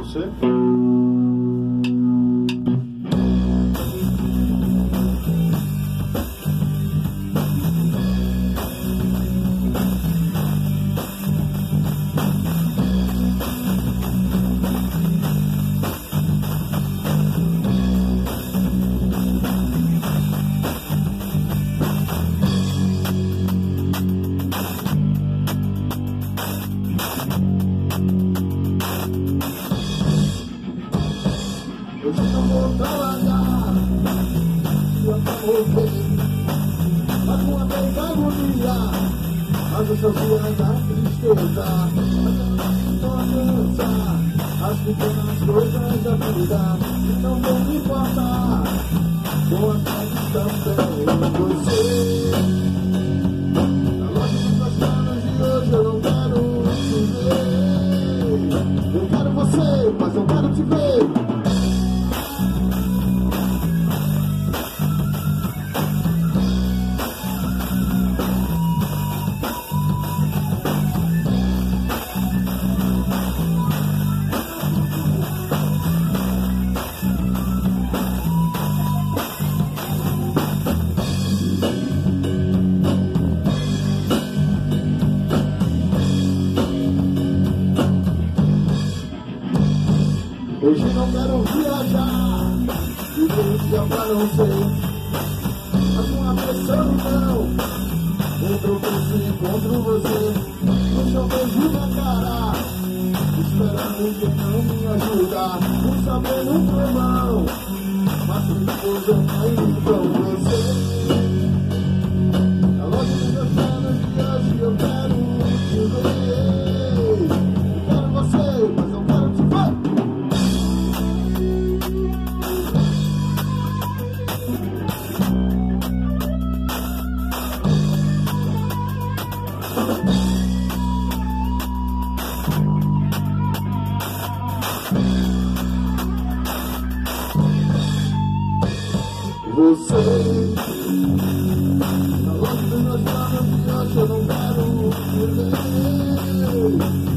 você? Hoje não vou trabalhar, eu acabo bem. Mas uma vez agonia, mas eu sabia da tristeza. Não alcança as pequenas coisas da vida, que não vão me importar. Vou atrás também você. Na loja dos meus planos de hoje eu não quero te ver. Eu quero você, mas eu quero te ver. Hoje não quero viajar, um dia pra não ser. Mas uma pressão não. Encontro você, encontro você. No chão beijo na cara. Esperando que não me ajuda. Não sabendo pulmão. Mas depois eu caí com você. Você loja dos meus planos de hoje eu não quero te